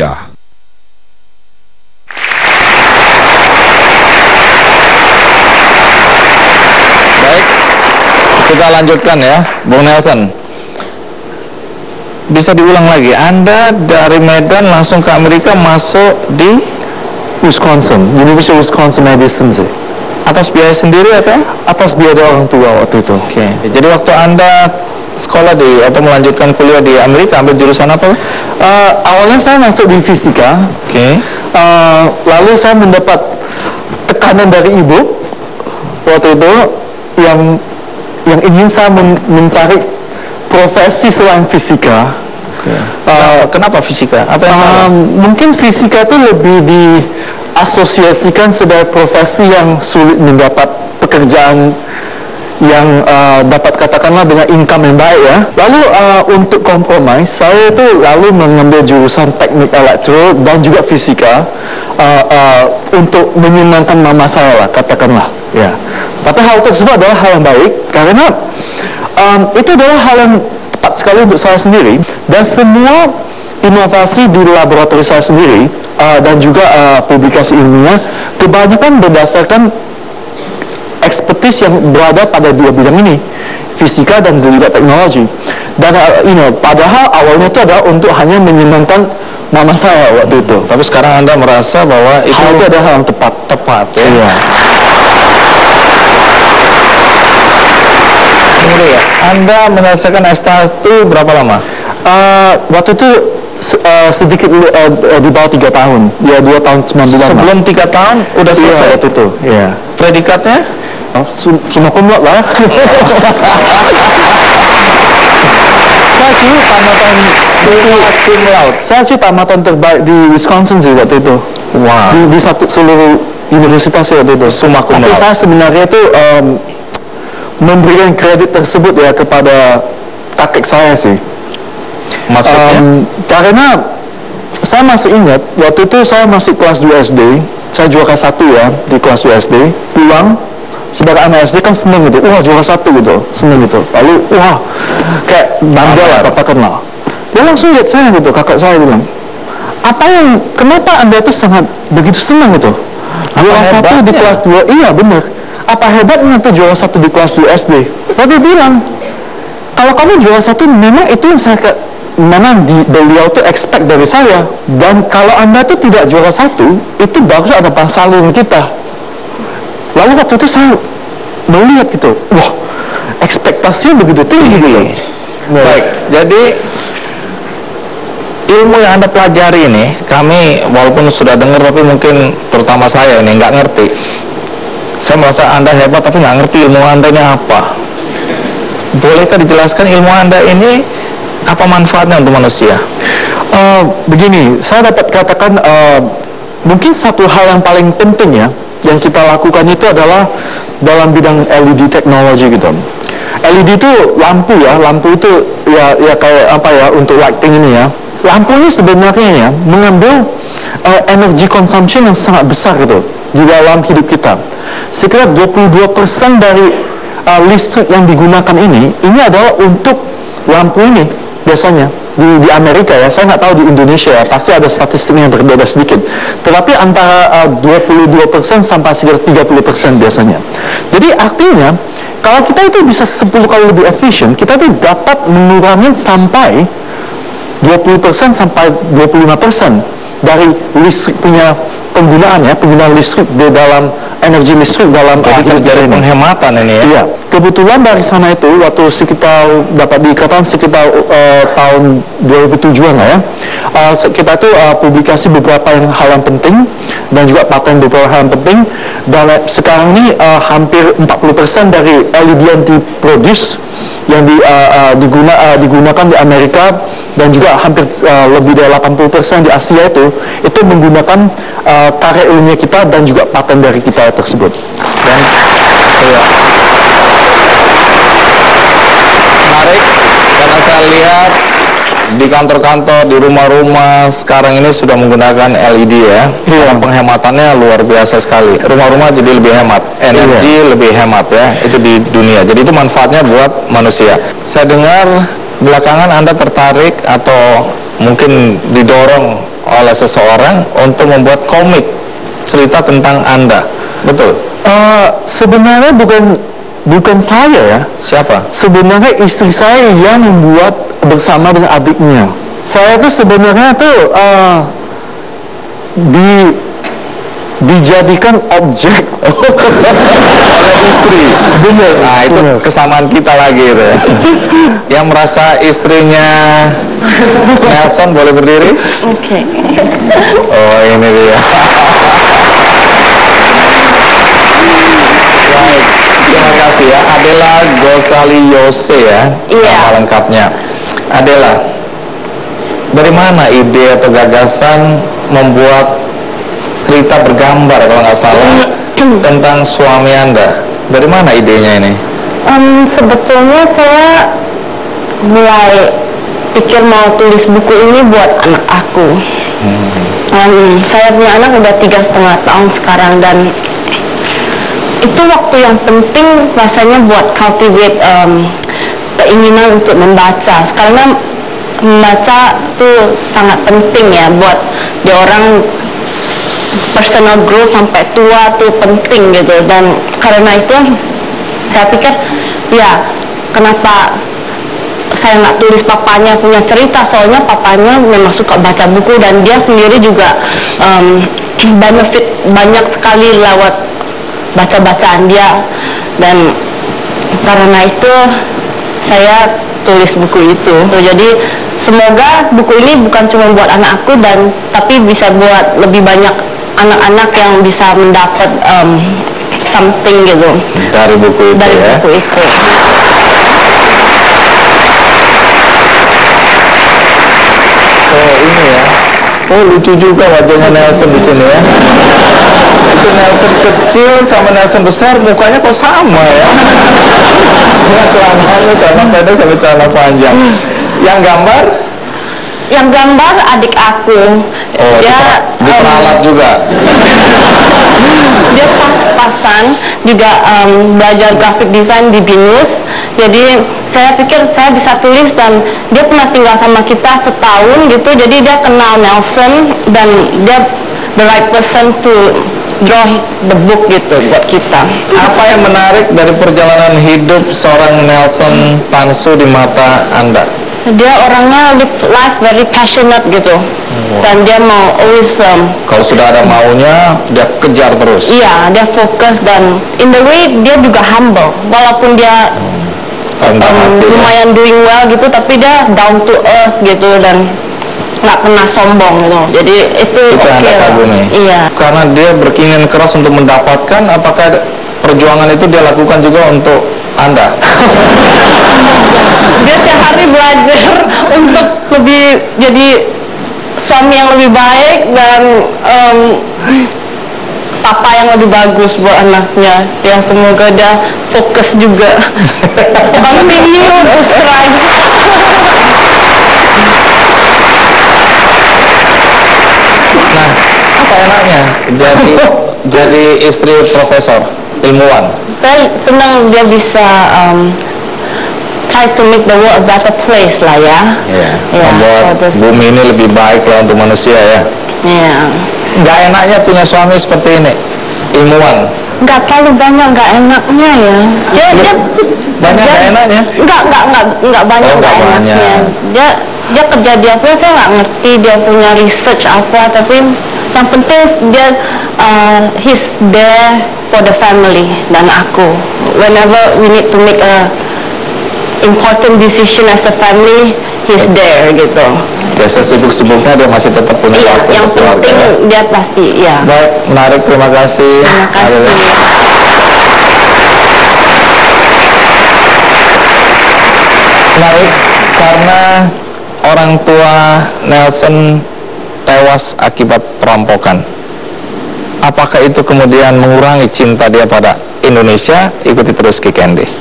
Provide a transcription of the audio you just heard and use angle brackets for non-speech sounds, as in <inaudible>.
Indonesia. Baik, kita lanjutkan ya, Bung Nelson. Bisa diulang lagi, Anda dari Medan langsung ke Amerika masuk di Wisconsin, University of Wisconsin Madison sih. atas biaya sendiri atau? Atas biaya dari orang tua waktu itu. Oke, jadi waktu Anda sekolah di atau melanjutkan kuliah di Amerika ambil jurusan apa? Uh, awalnya saya masuk di fisika, Oke. Uh, lalu saya mendapat tekanan dari ibu waktu itu yang yang ingin saya men- mencari profesi selain fisika. Uh, kenapa fisika? Apa yang salah? Um, mungkin fisika itu lebih diasosiasikan sebagai profesi yang sulit mendapat pekerjaan yang uh, dapat katakanlah dengan income yang baik ya. Lalu uh, untuk kompromi, saya itu lalu mengambil jurusan teknik elektro dan juga fisika uh, uh, untuk menyenangkan mama saya lah katakanlah ya. Tapi hal tersebut adalah hal yang baik karena um, itu adalah hal yang tepat sekali untuk saya sendiri dan semua inovasi di laboratorium saya sendiri uh, dan juga uh, publikasi ilmiah kebanyakan berdasarkan expertise yang berada pada dua bidang ini fisika dan juga teknologi dan uh, you know padahal awalnya itu adalah untuk hanya menyenangkan mama saya waktu itu Tapi sekarang Anda merasa bahwa itu hal itu adalah hal yang tepat tepat ya. Iya. Ya. Anda menyelesaikan S1 berapa lama? Uh, waktu itu uh, sedikit uh, di bawah tiga tahun ya dua tahun sembilan bulan. Sebelum tiga tahun udah Iya, selesai. waktu itu ya Predikatnya? Oh, su- semua kumlot lah saya kira tamatan Summa cum laude. <laughs> saya kira tamatan terbaik di Wisconsin sih waktu itu. Wah. di, di satu seluruh universitas sih waktu itu. Summa cum tapi saya sebenarnya itu um, memberikan kredit tersebut ya kepada kakek saya sih. Maksudnya? Um, karena saya masih ingat waktu itu saya masih kelas 2 SD saya juara satu ya di kelas 2 SD pulang sebagai anak SD kan seneng gitu. Wah juara satu gitu. Seneng gitu. Lalu wah kayak bangga lah katakanlah dia langsung lihat saya gitu kakak saya bilang apa yang kenapa anda itu sangat begitu senang gitu? Juara satu di kelas 2 iya bener. Apa hebatnya tuh juara satu di kelas 2 SD lalu dia bilang kalau kamu juara satu memang itu yang saya memang di, beliau tuh expect dari saya dan kalau anda tuh tidak juara satu itu bagus ada pasalin kita lalu waktu itu saya melihat gitu wah ekspektasinya begitu tinggi gitu Baik, jadi ilmu yang Anda pelajari ini, kami walaupun sudah dengar tapi mungkin terutama saya ini nggak ngerti. Saya merasa Anda hebat tapi nggak ngerti ilmu Anda ini apa. Bolehkah dijelaskan ilmu Anda ini apa manfaatnya untuk manusia? Eh, begini saya dapat katakan eh, mungkin satu hal yang paling penting ya yang kita lakukan itu adalah dalam bidang LED teknologi gitu. LED itu lampu ya lampu itu ya ya kayak apa ya untuk lighting ini ya. Lampu ini sebenarnya ya mengambil eh, energi consumption yang sangat besar gitu di dalam hidup kita. Sekitar 22% dari eh, listrik yang digunakan ini ini adalah untuk lampu ini biasanya di, di Amerika ya saya nggak tahu di Indonesia ya pasti ada statistiknya yang berbeda sedikit. Tetapi antara uh, 22% sampai sekitar 30% biasanya. Jadi artinya kalau kita itu bisa 10 kali lebih efisien kita itu dapat mengurangi sampai 20% sampai 25% dari listrik punya penggunaan ya penggunaan listrik di dalam energi listrik dalam uh, Jadi dari penghematan ini ya. Iya, kebetulan dari sana itu waktu sekitar dapat diikatan sekitar eh, tahun 2007-an lah ya. Se- kita tuh eh, publikasi beberapa yang hal yang penting dan juga paten beberapa hal yang penting dan sekarang ini eh, hampir 40% dari LED yang diproduce yang di, eh, eh, diguna, eh, digunakan di Amerika dan juga hampir eh, lebih dari 80% di Asia itu itu menggunakan eh, karya ilmiah kita dan juga paten dari kita tersebut. Dan iya. Menarik karena saya lihat di kantor-kantor, di rumah-rumah sekarang ini sudah menggunakan LED ya. Iya. Penghematannya luar biasa sekali. Rumah-rumah jadi lebih hemat, energi lebih hemat ya. Itu di dunia. Jadi itu manfaatnya buat manusia. Saya dengar belakangan Anda tertarik atau mungkin didorong oleh seseorang untuk membuat komik cerita tentang Anda. Betul? Uh, sebenarnya bukan bukan saya ya. Siapa? Sebenarnya istri saya yang membuat bersama dengan adiknya. Saya tuh sebenarnya tuh uh, di dijadikan objek <laughs> oleh istri. Benar. Nah itu bener. kesamaan kita lagi itu ya. <laughs> Yang merasa istrinya Nelson boleh berdiri? Oke. Okay. Oh ini dia. <laughs> Baik, terima kasih ya. Adela Gosali Yose ya. Iya. Nama lengkapnya. Adela, dari mana ide atau gagasan membuat cerita bergambar kalau nggak salah <clears throat> tentang suami anda. Dari mana idenya ini? Um, sebetulnya saya mulai pikir mau tulis buku ini buat anak aku. Hmm. Um, saya punya anak udah tiga setengah tahun sekarang dan itu waktu yang penting rasanya buat cultivate um, keinginan untuk membaca. Karena membaca itu sangat penting ya buat dia orang personal growth sampai tua tuh penting gitu. Dan karena itu saya pikir ya kenapa saya nggak tulis papanya punya cerita? Soalnya papanya memang suka baca buku dan dia sendiri juga um, benefit banyak sekali lewat baca-bacaan dia. Dan karena itu saya tulis buku itu jadi semoga buku ini bukan cuma buat anak aku dan tapi bisa buat lebih banyak anak-anak yang bisa mendapat um, something gitu dari buku itu dari ya. buku itu. Oh ini ya. Oh lucu juga wajahnya Nelson di sini ya. Itu Nelson kecil sama Nelson besar mukanya kok sama ya. Cuma celananya celana pendek sama celana panjang. Yang gambar yang gambar adik aku oh, dia diperalat um, juga <laughs> dia pas-pasan juga um, belajar graphic design di binus jadi saya pikir saya bisa tulis dan dia pernah tinggal sama kita setahun gitu jadi dia kenal Nelson dan dia the right person to draw the book gitu buat kita. Apa yang menarik dari perjalanan hidup seorang Nelson Tansu di mata Anda? dia orangnya live life very passionate gitu wow. dan dia mau always um, kalau sudah ada maunya dia kejar terus iya dia fokus dan in the way dia juga humble walaupun dia um, ya. lumayan ya? doing well gitu tapi dia down to earth gitu dan nggak pernah sombong gitu jadi itu itu okay anda kagumi iya karena dia berkeinginan keras untuk mendapatkan apakah perjuangan itu dia lakukan juga untuk anda <laughs> dia tiap hari belajar <laughs> untuk lebih jadi suami yang lebih baik dan um, papa yang lebih bagus buat anaknya ya semoga dia fokus juga continue to strive nah apa enaknya jadi <laughs> jadi istri profesor ilmuwan saya senang dia bisa um, try to make the world a better place lah ya. Iya. Yeah. Membuat so bumi ini lebih baik lah untuk manusia ya. Iya. Yeah. Gak enaknya punya suami seperti ini, ilmuwan. Gak terlalu banyak gak enaknya ya. Dia, dia banyak dia, enaknya? Enggak, enggak, enggak, enggak banyak oh, gak enaknya. Banyak. Dia dia kerja di apa saya nggak ngerti dia punya research apa tapi yang penting dia uh, he's there for the family dan aku whenever we need to make a important decision as a family he's there gitu. Ya sesibuk-sibuknya dia masih tetap punya iya, waktu yang penting dia pasti ya baik menarik terima kasih. Terima kasih. Menarik karena orang tua Nelson tewas akibat perampokan. Apakah itu kemudian mengurangi cinta dia pada Indonesia? Ikuti terus Kikendi